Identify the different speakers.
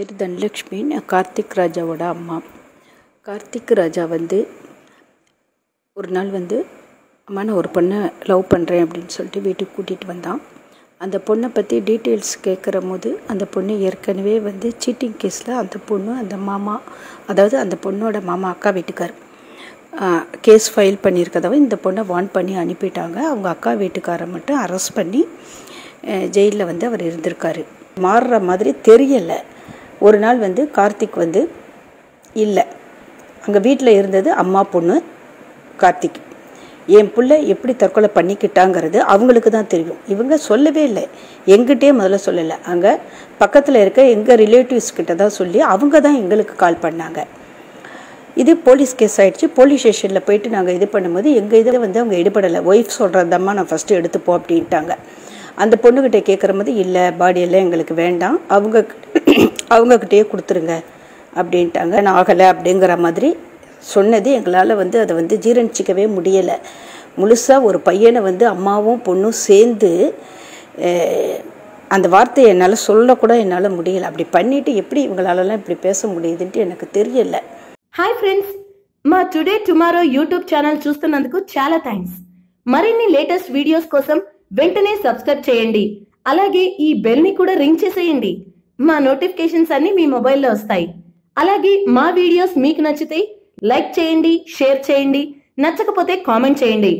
Speaker 1: பேர் தனலக்ஷ்மி நான் கார்த்திக் ராஜாவோட அம்மா. கார்த்திக் ராஜா வந்து ஒரு நாள் வந்து அம்மா நான் ஒரு பொண்ணை லவ் பண்ணுறேன் அப்படின்னு சொல்லிட்டு வீட்டுக்கு கூட்டிகிட்டு வந்தான். அந்த பொண்ணை பற்றி டீட்டெயில்ஸ் கேட்குற போது அந்த பொண்ணு ஏற்கனவே வந்து சீட்டிங் கேஸில் அந்த பொண்ணு அந்த மாமா அதாவது அந்த பொண்ணோட மாமா அக்கா வீட்டுக்கார் கேஸ் ஃபைல் பண்ணியிருக்கதவ இந்த பொண்ணை வார்ன் பண்ணி அனுப்பிட்டாங்க. அவங்க அக்கா வீட்டுக்காரை மட்டும் அரெஸ்ட் பண்ணி ஜெயிலில் வந்து அவர் இருந்திருக்காரு. மாறுற மாதிரி தெரியலை. ஒரு நாள் வந்து கார்த்திக் வந்து இல்லை. அங்கே வீட்டில் இருந்தது அம்மா பொண்ணு கார்த்திக். என் பிள்ளை எப்படி தற்கொலை பண்ணிக்கிட்டாங்கிறது அவங்களுக்கு தான் தெரியும். இவங்க சொல்லவே இல்லை. எங்கிட்டே முதல்ல சொல்லலை. அங்கே பக்கத்தில் இருக்க எங்கள் ரிலேட்டிவ்ஸ் கிட்ட தான் சொல்லி அவங்க தான் எங்களுக்கு கால் பண்ணாங்க. இது போலீஸ் கேஸ் ஆகிடுச்சு போலீஸ் ஸ்டேஷனில் போயிட்டு நாங்கள் இது பண்ணும்போது எங்கள் இதில் வந்து அவங்க எடுபடலை. ஒய்ஃப் சொல்கிறதம்மா நான் ஃபஸ்ட்டு எடுத்துப்போம் அப்படின்ட்டாங்க. அந்த பொண்ணுக்கிட்ட கேட்குற போது இல்லை பாடியெல்லாம் எங்களுக்கு வேண்டாம் அவங்க அவங்கக்கிட்டேயே கொடுத்துருங்க அப்படின்ட்டாங்க நான் ஆகலை அப்படிங்கிற மாதிரி சொன்னது எங்களால் வந்து அதை வந்து ஜீரணிச்சிக்கவே முடியலை முழுசாக ஒரு பையனை வந்து அம்மாவும் பொண்ணும் சேர்ந்து அந்த வார்த்தையை என்னால் சொல்லக்கூட என்னால் முடியலை அப்படி பண்ணிவிட்டு எப்படி இவங்களாலலாம் இப்படி பேச முடியுதுன்ட்டு எனக்கு தெரியலை
Speaker 2: హాయ్ ఫ్రెండ్స్ మా టుడే టుమారో యూట్యూబ్ ఛానల్ చూస్తున్నందుకు చాలా థ్యాంక్స్ మరిన్ని లేటెస్ట్ వీడియోస్ కోసం వెంటనే సబ్స్క్రైబ్ చేయండి. అలాగే ఈ బెల్ని కూడా రింగ్ చేసేయండి. మా నోటిఫికేషన్స్ అన్ని మీ మొబైల్లో వస్తాయి. అలాగే మా వీడియోస్ మీకు నచ్చితే లైక్ చేయండి షేర్ చేయండి. నచ్చకపోతే కామెంట్ చేయండి.